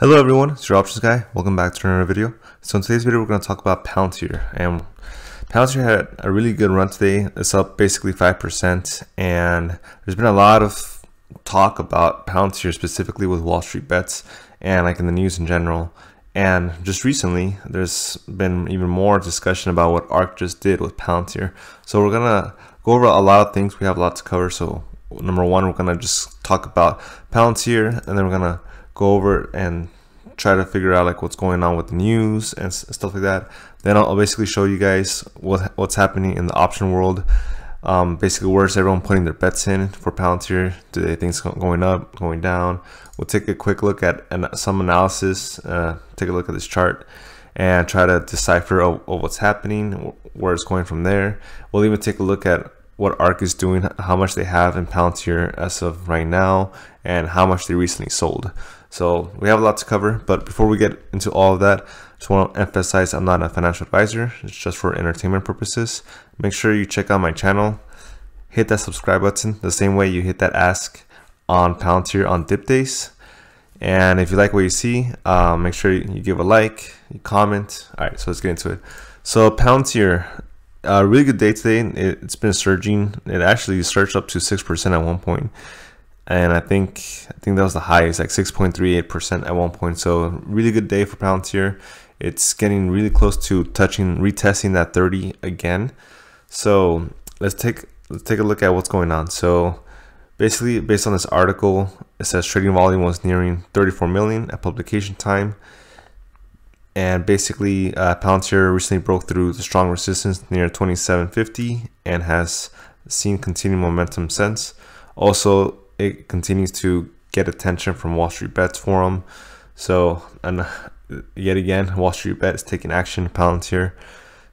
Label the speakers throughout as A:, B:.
A: Hello everyone, it's your options guy. Welcome back to another video. So in today's video, we're going to talk about Palantir. And Palantir had a really good run today. It's up basically 5%. And there's been a lot of talk about Palantir specifically with Wall Street bets and like in the news in general. And just recently, there's been even more discussion about what ARK just did with Palantir. So we're going to go over a lot of things. We have a lot to cover. So number one, we're going to just talk about Palantir and then we're going to go over and try to figure out like what's going on with the news and stuff like that. Then I'll basically show you guys what what's happening in the option world. Um, basically, where's everyone putting their bets in for Palantir? Do they think it's going up, going down? We'll take a quick look at some analysis, uh, take a look at this chart, and try to decipher of, of what's happening, where it's going from there. We'll even take a look at what ARK is doing, how much they have in Palantir as of right now, and how much they recently sold. So we have a lot to cover, but before we get into all of that, just want to emphasize I'm not a financial advisor. It's just for entertainment purposes. Make sure you check out my channel. Hit that subscribe button the same way you hit that ask on Palantir on dip days. And if you like what you see, um, make sure you give a like, you comment. All right, so let's get into it. So Palantir, a really good day today. It, has been surging. It actually surged up to 6% at one point and I think I think that was the highest, like 6.38% at one point. So really good day for Palantir. It's getting really close to touching, retesting that 30 again. So let's take let's take a look at what's going on. So basically, based on this article, it says trading volume was nearing 34 million at publication time. And basically, uh, Palantir recently broke through the strong resistance near 2750 and has seen continued momentum since. Also, it continues to get attention from Wall Street Bets Forum. So, and yet again, Wall Street Bet is taking action, Palantir.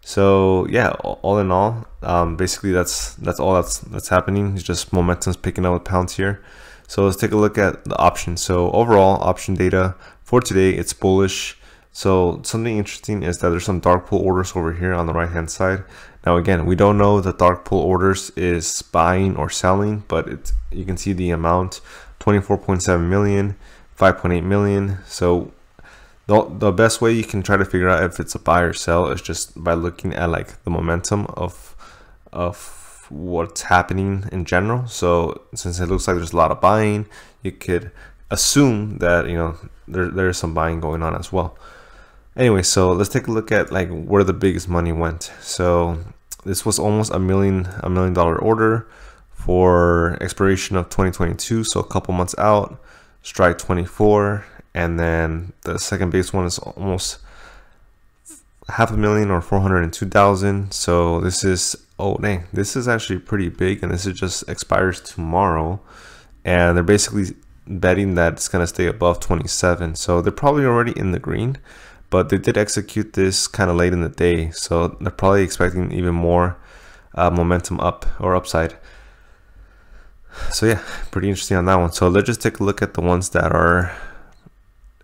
A: So yeah, all in all, um, basically that's that's all that's that's happening. It's just momentum's picking up with Palantir. So let's take a look at the options. So overall, option data for today, it's bullish. So something interesting is that there's some dark pool orders over here on the right hand side. Now again, we don't know the dark pool orders is buying or selling, but it's you can see the amount 24.7 million, 5.8 million. So the, the best way you can try to figure out if it's a buy or sell is just by looking at like the momentum of of what's happening in general. So since it looks like there's a lot of buying, you could assume that you know there, there's some buying going on as well. Anyway, so let's take a look at like where the biggest money went. So this was almost a million a million dollar order for expiration of 2022, so a couple months out. Strike 24, and then the second base one is almost half a million or 402,000. So this is oh dang, this is actually pretty big, and this is just expires tomorrow, and they're basically betting that it's gonna stay above 27. So they're probably already in the green but they did execute this kind of late in the day so they're probably expecting even more uh, momentum up or upside. So yeah pretty interesting on that one. So let's just take a look at the ones that are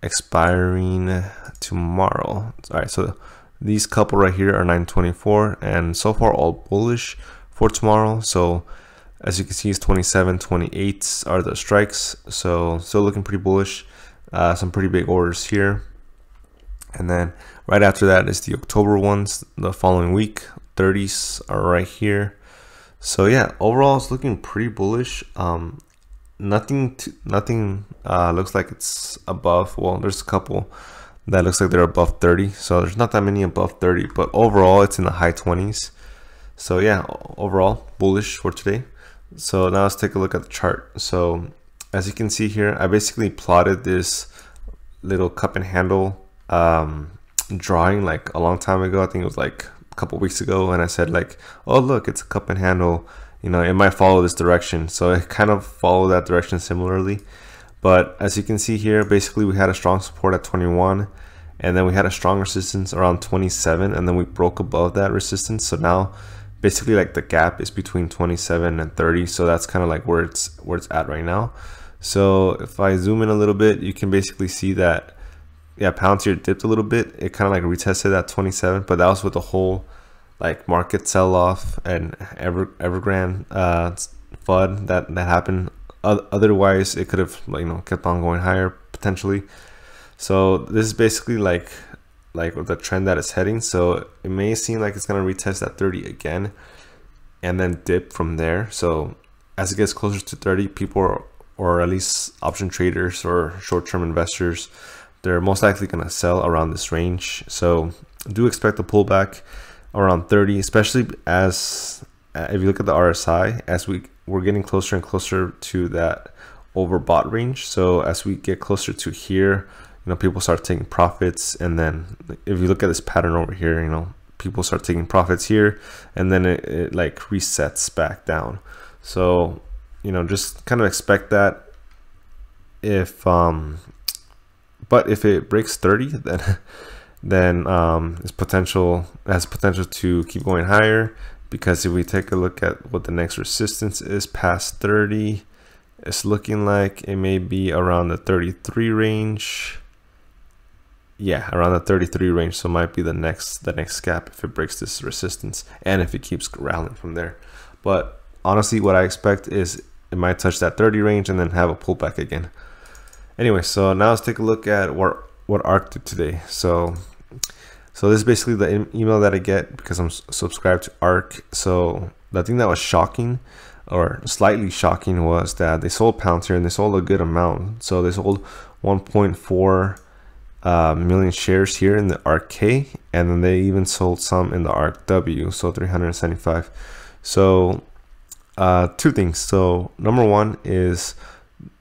A: expiring tomorrow. All right so these couple right here are 924 and so far all bullish for tomorrow. So as you can see it's 27 28 are the strikes so still looking pretty bullish. Uh, some pretty big orders here and then right after that is the October ones the following week 30s are right here. So yeah overall it's looking pretty bullish. Um nothing to, nothing uh looks like it's above well there's a couple that looks like they're above 30 so there's not that many above 30 but overall it's in the high 20s so yeah overall bullish for today. So now let's take a look at the chart. So as you can see here I basically plotted this little cup and handle um, drawing like a long time ago. I think it was like a couple weeks ago, and I said like, "Oh, look, it's a cup and handle." You know, it might follow this direction, so it kind of followed that direction similarly. But as you can see here, basically we had a strong support at 21, and then we had a strong resistance around 27, and then we broke above that resistance. So now, basically, like the gap is between 27 and 30. So that's kind of like where it's where it's at right now. So if I zoom in a little bit, you can basically see that yeah, Palantir dipped a little bit. It kind of like retested that 27, but that was with the whole like market sell off and Ever Evergrande uh, FUD that that happened. Otherwise, it could have you know kept on going higher potentially. So this is basically like like the trend that it's heading. So it may seem like it's gonna retest that 30 again and then dip from there. So as it gets closer to 30, people are, or at least option traders or short-term investors, they're most likely gonna sell around this range. So do expect a pullback around 30, especially as uh, if you look at the RSI, as we we're getting closer and closer to that overbought range. So as we get closer to here, you know, people start taking profits, and then if you look at this pattern over here, you know, people start taking profits here, and then it, it like resets back down. So you know, just kind of expect that. If um, but if it breaks 30, then then um, it's potential has potential to keep going higher. Because if we take a look at what the next resistance is past 30 it's looking like it may be around the 33 range. Yeah around the 33 range. So might be the next the next gap if it breaks this resistance and if it keeps rallying from there. But honestly what i expect is it might touch that 30 range and then have a pullback again anyway so now let's take a look at what what ARK did today so so this is basically the email that I get because I'm subscribed to ARK. So the thing that was shocking or slightly shocking was that they sold Palantir and they sold a good amount. So they sold 1.4 uh, million shares here in the ARK and then they even sold some in the ARK W, so 375. So uh, two things. So number one is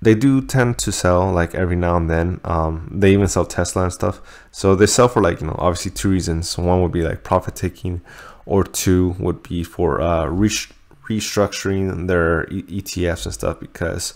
A: they do tend to sell like every now and then. Um, they even sell Tesla and stuff. So they sell for like, you know, obviously two reasons. One would be like profit taking, or two would be for uh, restructuring their ETFs and stuff because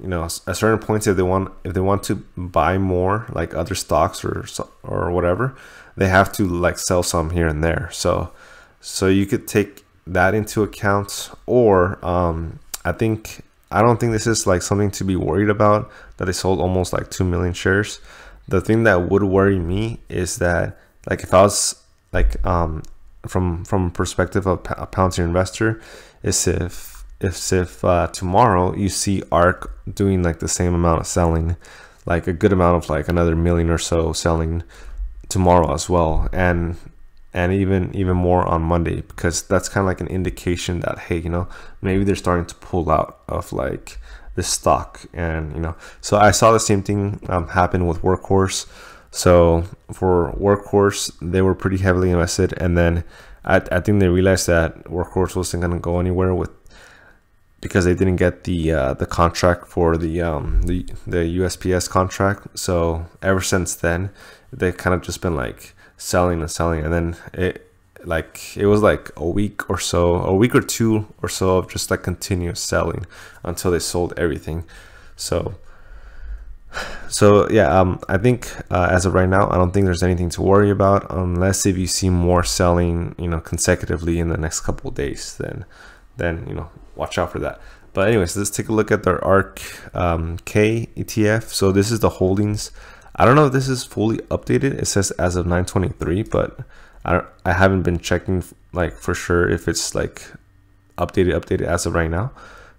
A: you know at certain points if they want if they want to buy more like other stocks or or whatever they have to like sell some here and there so so you could take that into account or um, I think I don't think this is like something to be worried about that they sold almost like 2 million shares. The thing that would worry me is that like if I was like um from from perspective of a Palantir investor is if if if uh, tomorrow you see ARK doing like the same amount of selling like a good amount of like another million or so selling tomorrow as well and and even even more on Monday because that's kind of like an indication that hey you know maybe they're starting to pull out of like the stock and you know. So I saw the same thing um, happen with Workhorse. So for Workhorse they were pretty heavily invested and then I, I think they realized that Workhorse wasn't going to go anywhere with because they didn't get the uh, the contract for the um the the USPS contract. So ever since then they kind of just been like selling and selling. And then it like it was like a week or so a week or two or so of just like continuous selling until they sold everything. So so yeah um i think uh, as of right now i don't think there's anything to worry about unless if you see more selling you know consecutively in the next couple days then then you know watch out for that. But anyways let's take a look at their ark um, k etf so this is the holdings I don't know if this is fully updated. It says as of 923, but I don't, I haven't been checking like for sure if it's like updated updated as of right now.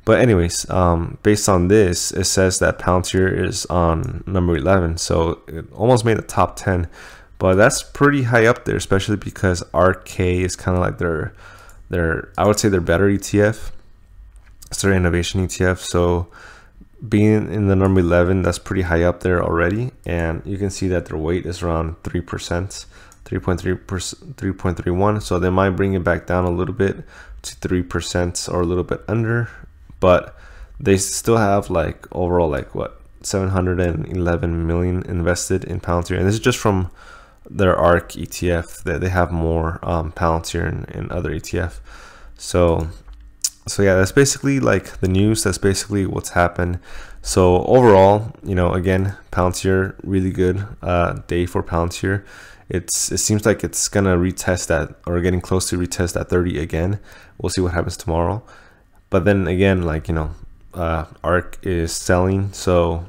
A: But anyways, um, based on this, it says that Palantir is on number 11, so it almost made the top 10. But that's pretty high up there, especially because ARK is kind of like their their I would say their better ETF. It's their innovation ETF. So being in the number 11 that's pretty high up there already and you can see that their weight is around 3% 3.3 3.31 so they might bring it back down a little bit to 3% or a little bit under but they still have like overall like what 711 million invested in Palantir and this is just from their ARK ETF that they have more um, Palantir and, and other ETF so so yeah that's basically like the news. That's basically what's happened. So overall you know again palantir really good uh, day for palantir. It's it seems like it's gonna retest that or getting close to retest that 30 again. We'll see what happens tomorrow. But then again like you know uh, ark is selling so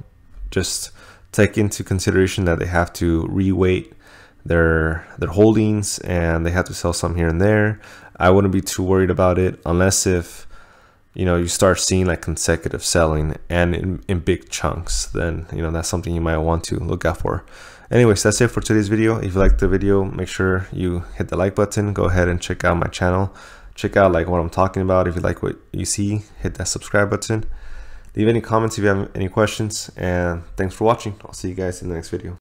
A: just take into consideration that they have to reweight their their holdings and they have to sell some here and there. I wouldn't be too worried about it unless if you know you start seeing like consecutive selling and in, in big chunks then you know that's something you might want to look out for. Anyways that's it for today's video. If you liked the video make sure you hit the like button. Go ahead and check out my channel. Check out like what i'm talking about. If you like what you see hit that subscribe button. Leave any comments if you have any questions and thanks for watching. I'll see you guys in the next video